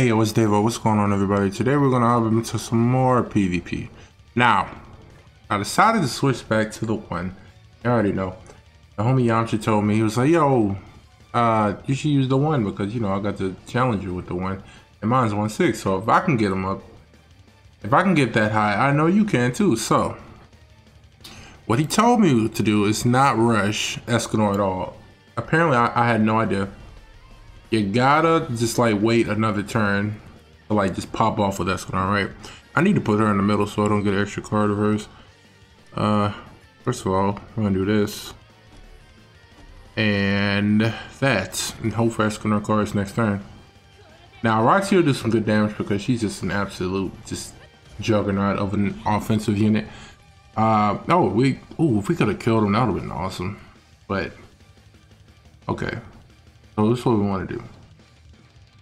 Hey, yo, it's Davo. What's going on, everybody? Today we're to hop into some more PvP. Now, I decided to switch back to the one. You already know. The homie Yamcha told me, he was like, yo, uh, you should use the one because, you know, I got the challenger with the one. And mine's 1-6, so if I can get them up, if I can get that high, I know you can too. So, what he told me to do is not rush Escanor at all. Apparently, I, I had no idea. You gotta just like wait another turn to like just pop off with Escanor, right? I need to put her in the middle so I don't get an extra card of hers. Uh, first of all, I'm gonna do this. And that, and hope for Escanor cards next turn. Now, Roxy will do some good damage because she's just an absolute, just juggernaut of an offensive unit. Uh, oh, we, oh, if we could have killed him, that would have been awesome. But, okay. So this is what we want to do.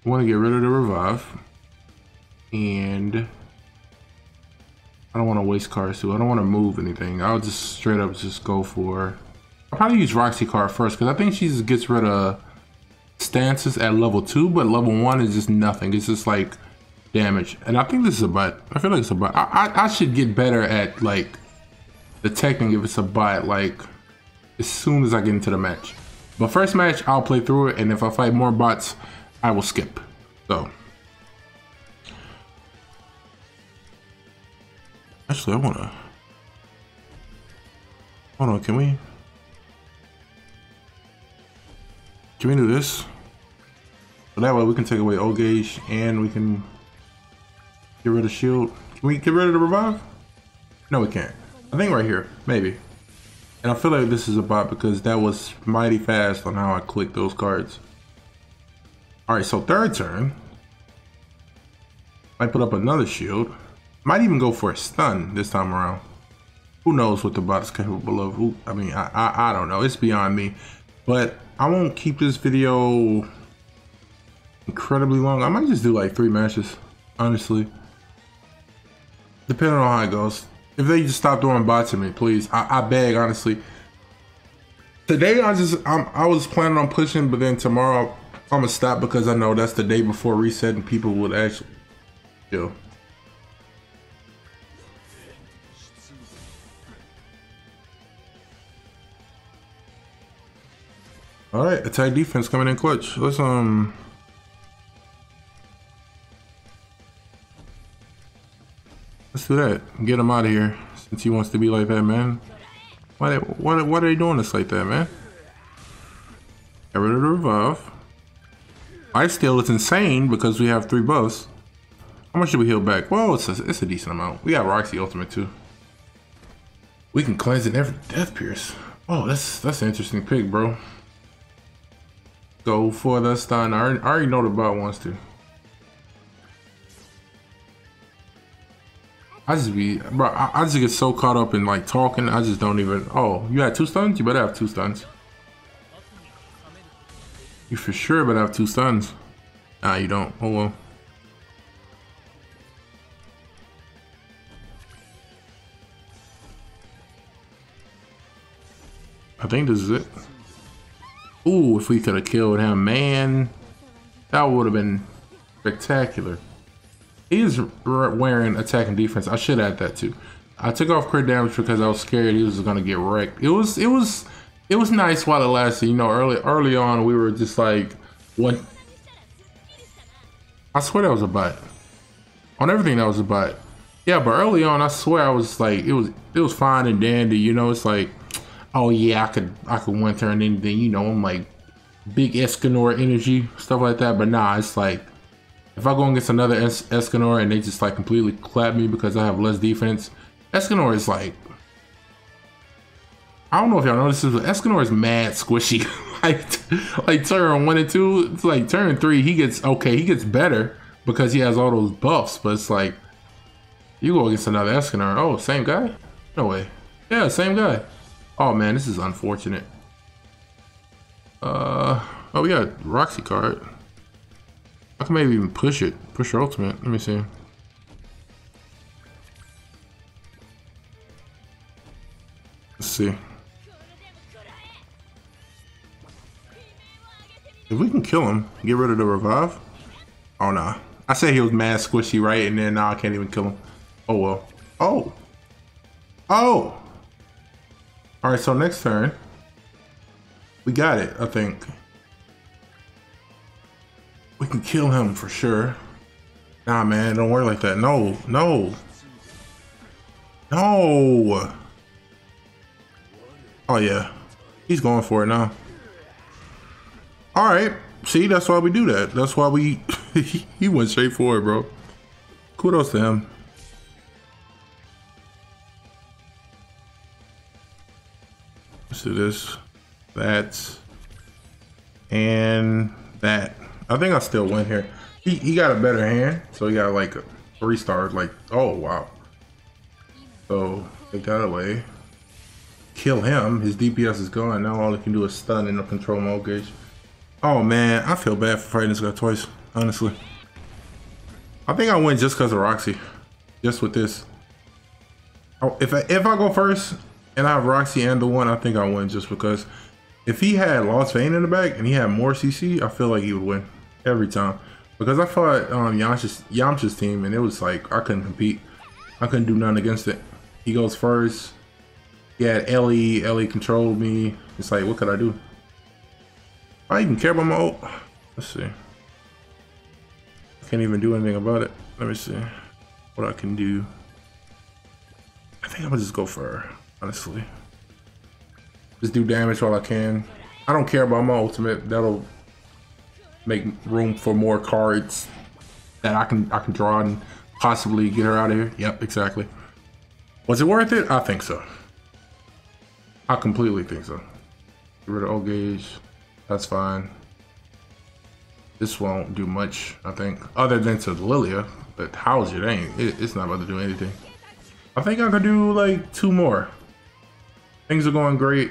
We want to get rid of the revive. And I don't want to waste cards too. I don't want to move anything. I'll just straight up just go for... I'll probably use Roxy card first because I think she just gets rid of stances at level 2, but level 1 is just nothing. It's just like damage. And I think this is a butt. I feel like it's a butt. I, I, I should get better at like detecting if it's a butt like as soon as I get into the match. But first match, I'll play through it, and if I fight more bots, I will skip. So. Actually, I wanna... Hold on, can we... Can we do this? So that way we can take away ult gauge and we can get rid of shield. Can we get rid of the revive? No, we can't. I think right here, maybe. And I feel like this is a bot because that was mighty fast on how I clicked those cards. Alright, so third turn. I put up another shield. Might even go for a stun this time around. Who knows what the bot is capable of? I mean, I, I, I don't know. It's beyond me. But I won't keep this video incredibly long. I might just do like three matches, honestly. Depending on how it goes. If they just stop throwing bots at me, please. I, I beg, honestly. Today, I just I'm, I was planning on pushing, but then tomorrow I'm gonna stop because I know that's the day before reset and people would actually, yo. All right, attack defense coming in clutch. Let's um. Let's do that. Get him out of here since he wants to be like that, man. Why, why are they doing this like that, man? Get rid of the revive. Life steal is insane because we have three buffs. How much do we heal back? Well, it's a, it's a decent amount. We got Roxy Ultimate too. We can cleanse it every Death Pierce. Oh, that's that's an interesting pick, bro. Go for the stun. I already, I already know the bot wants to. I just be, bro, I, I, just get so caught up in like talking, I just don't even, oh, you had two stuns? You better have two stuns. You for sure better have two stuns. Nah, you don't. Oh well. I think this is it. Ooh, if we could have killed him, man. That would have been spectacular. Is wearing attack and defense. I should add that too. I took off crit damage because I was scared he was gonna get wrecked. It was it was it was nice while it lasted. You know, early early on we were just like what? I swear that was a butt. On everything that was a butt. Yeah, but early on I swear I was like it was it was fine and dandy. You know, it's like oh yeah I could I could winter and anything. You know, I'm like big Escanor energy stuff like that. But nah, it's like if I go against another es Escanor and they just like completely clap me because I have less defense, Escanor is like, I don't know if y'all know this, but Escanor is mad squishy. like, like turn one and two, it's like turn three, he gets, okay, he gets better because he has all those buffs, but it's like, you go against another Escanor, oh, same guy? No way. Yeah, same guy. Oh man, this is unfortunate. Uh, oh, we got Roxy card. I can maybe even push it. Push your ultimate. Let me see. Let's see. If we can kill him, get rid of the revive. Oh, nah. I said he was mad squishy, right? And then now I can't even kill him. Oh, well. Oh. Oh. All right, so next turn. We got it, I think. We can kill him for sure. Nah, man, don't worry like that. No, no. No. Oh, yeah. He's going for it now. All right. See, that's why we do that. That's why we... he went straight for it, bro. Kudos to him. Let's do this. That. And that. I think I still win here. He, he got a better hand, so he got like a three stars. Like, oh, wow. So, take that away. Kill him. His DPS is gone. Now all he can do is stun in the control gauge. Oh, man. I feel bad for fighting this guy twice, honestly. I think I win just because of Roxy. Just with this. Oh, if I, if I go first and I have Roxy and the one, I think I win just because if he had Lostvayne in the back and he had more CC, I feel like he would win every time. Because I fought um, Yamcha's, Yamcha's team and it was like I couldn't compete. I couldn't do nothing against it. He goes first. He had Ellie. Ellie controlled me. It's like, what could I do? I even care about my ult. Let's see. I can't even do anything about it. Let me see what I can do. I think I'm gonna just go for her, honestly. Just do damage while I can. I don't care about my ultimate. That'll make room for more cards that I can I can draw and possibly get her out of here. Yep, exactly. Was it worth it? I think so. I completely think so. Get rid of ult gauge. That's fine. This won't do much, I think, other than to Lilia. But how's it ain't? It, it's not about to do anything. I think I could do like two more. Things are going great.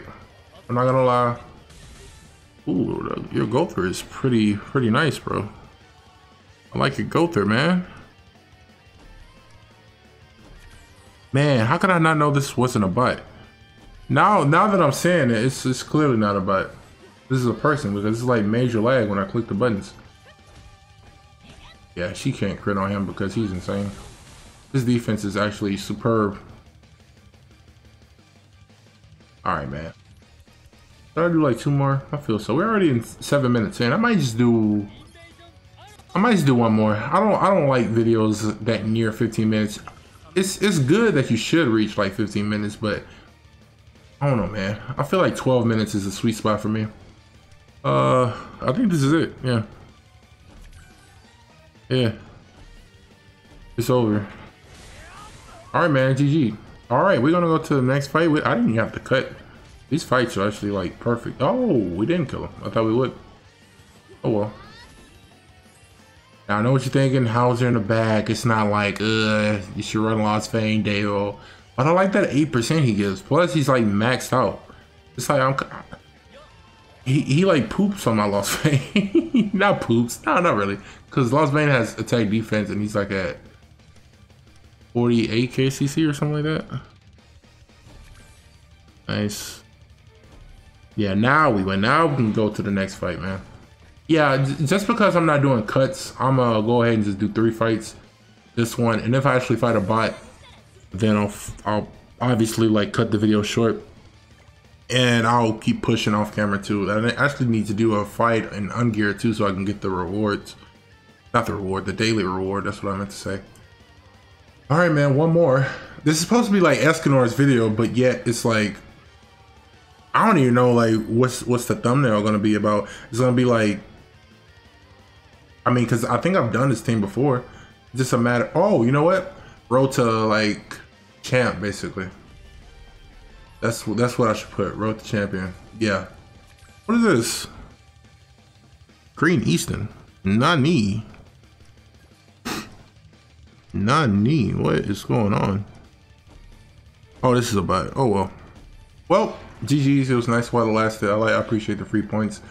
I'm not gonna lie. Ooh, your Gowther is pretty, pretty nice, bro. I like your Gowther, man. Man, how could I not know this wasn't a butt? Now, now that I'm saying it, it's, it's clearly not a butt. This is a person because it's like major lag when I click the buttons. Yeah, she can't crit on him because he's insane. His defense is actually superb. Alright, man. Should I do like two more? I feel so. We're already in seven minutes in. I might just do... I might just do one more. I don't I don't like videos that near 15 minutes. It's it's good that you should reach like 15 minutes, but I don't know, man. I feel like 12 minutes is a sweet spot for me. Uh, I think this is it. Yeah. Yeah. It's over. Alright, man. GG. Alright, we're gonna go to the next fight. I didn't even have to cut. These fights are actually, like, perfect. Oh, we didn't kill him. I thought we would. Oh, well. Now, I know what you're thinking. Howzer in the back. It's not like, uh, you should run Lostvayne, Dale. But I like that 8% he gives. Plus, he's, like, maxed out. It's like, I'm... He, he like poops on my Lost Vein. not poops. No, not really. Because Lostvayne has attack defense and he's like at 48 KCC or something like that. Nice. Yeah, now we win. Now we can go to the next fight, man. Yeah, just because I'm not doing cuts, I'm gonna go ahead and just do three fights. This one, and if I actually fight a bot, then I'll, I'll obviously like cut the video short and I'll keep pushing off camera too. And I actually need to do a fight in Ungear too so I can get the rewards. Not the reward, the daily reward. That's what I meant to say. All right, man, one more. This is supposed to be like Escanor's video, but yet it's like, I don't even know like what's what's the thumbnail gonna be about. It's gonna be like, I mean, cause I think I've done this thing before. Just a matter, oh, you know what? Road to like champ, basically. That's that's what I should put. Road to champion. Yeah. What is this? Green Easton. Nani. Nani. What is going on? Oh, this is a bot. Oh well. Well, GG's. It was nice while it lasted. I like. I appreciate the free points.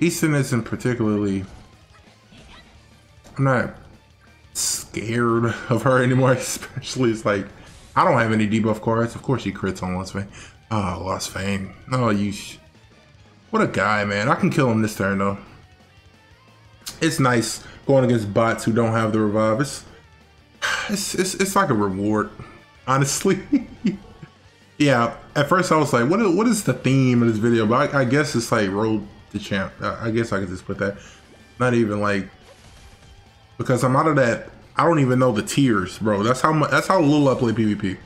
Easton isn't particularly. I'm not scared of her anymore. Especially, it's like I don't have any debuff cards. Of course, she crits on Lostvayne. Oh, ah, Lostvayne. Oh, you. what a guy, man. I can kill him this turn, though. it's nice going against bots who don't have the revive. It's it's it's, it's like a reward, honestly. Yeah, at first I was like, what is, what is the theme of this video? But I, I guess it's like road to champ. I, guess I could just put that. Not even like because I'm out of that. I don't even know the tiers, bro. That's how much. That's how little I play PvP.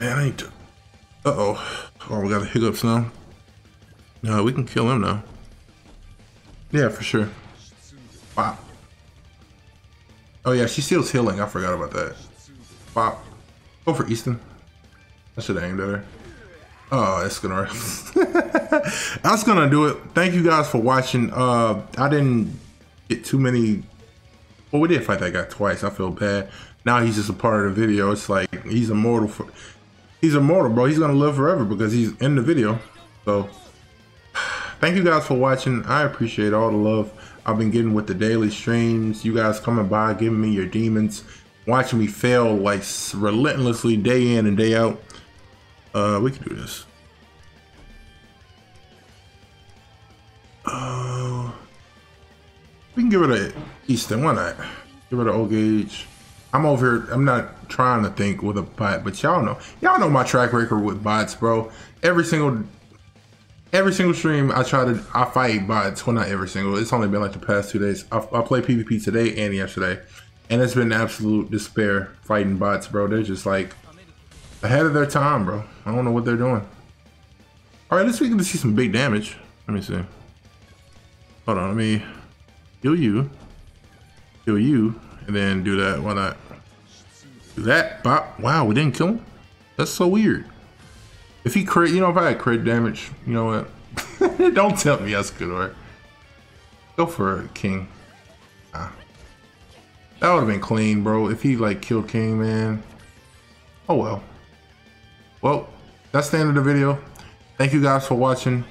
Man, I need to. Uh oh. Oh, we got the hiccups now. No, we can kill him now. Yeah, for sure. Wow. Oh yeah, she steals healing. I forgot about that. Go for Easton. I should have aimed at her. Oh, it's gonna. That's gonna do it. Thank you guys for watching. Uh, I didn't get too many. Well, we did fight that guy twice. I feel bad. Now he's just a part of the video. It's like he's immortal for. He's immortal, bro. He's gonna live forever because he's in the video. So, thank you guys for watching. I appreciate all the love I've been getting with the daily streams. You guys coming by, giving me your demons, watching me fail like relentlessly day in and day out. Uh, we can do this. Uh, we can give it a Easton. Why not? Give it an ult gauge. I'm over here. I'm not trying to think with a bot, but y'all know. Y'all know my track record with bots, bro. Every single every single stream I try to I fight bots. Well, not every single. It's only been like the past two days. I, I played PvP today and yesterday, and it's been absolute despair fighting bots, bro. They're just like ahead of their time, bro. I don't know what they're doing. All right, let's see if we can see some big damage. Let me see. Hold on, let me heal you, heal you, and then do that. Why not? Do that. Bop. Wow, we didn't kill him. That's so weird. If he crit, you know, if I had crit damage, you know what? Don't tell me that's good, or go for a king. Ah. That would have been clean, bro. If he like killed king, man. Oh well. Well, that's the end of the video. Thank you guys for watching.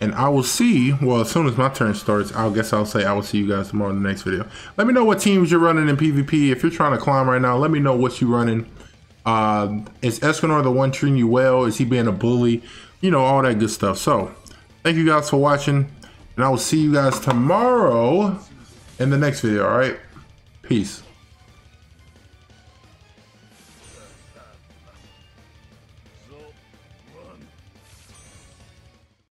And I will see, well, as soon as my turn starts, I guess I'll say I will see you guys tomorrow in the next video. Let me know what teams you're running in PvP. If you're trying to climb right now, let me know what you're running. Uh, is Escanor the one treating you well? Is he being a bully? You know, all that good stuff. So, thank you guys for watching. And I will see you guys tomorrow in the next video, all right? Peace.